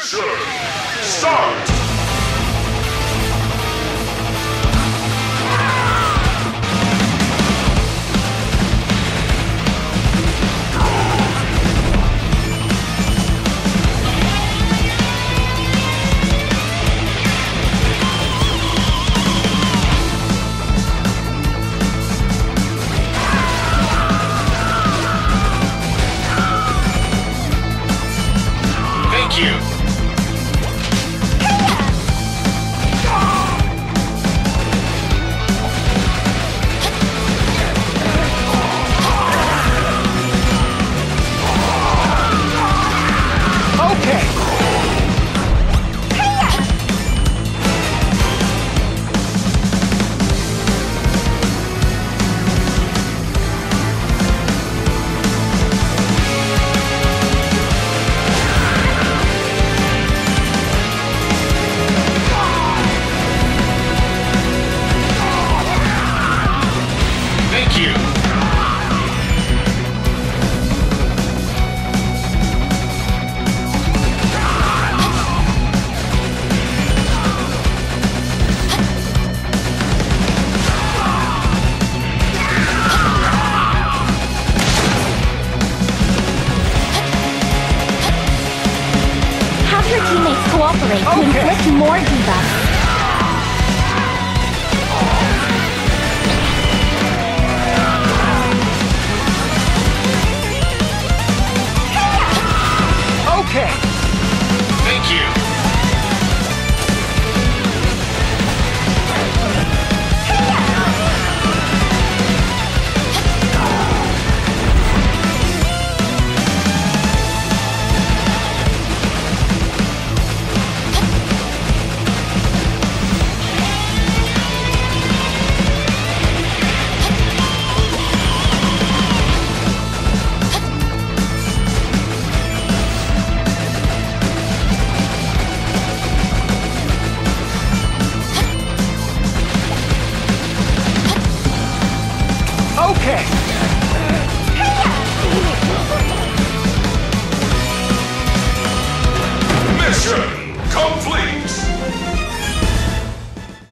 Mission start! Thank you. Cooperate to inflict more debuffs. Mission complete!